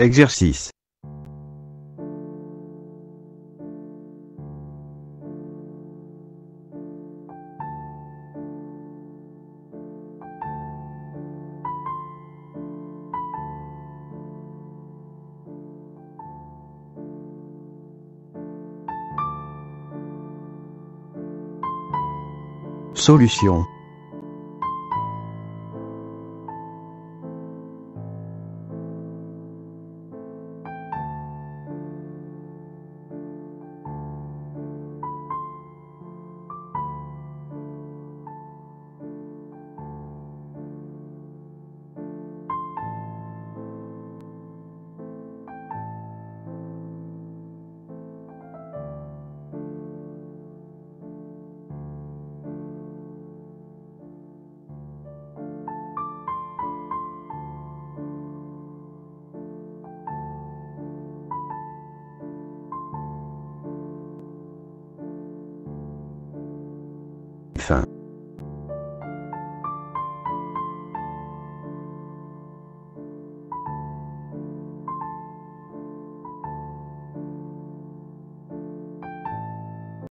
Exercice. Solution. cabeza.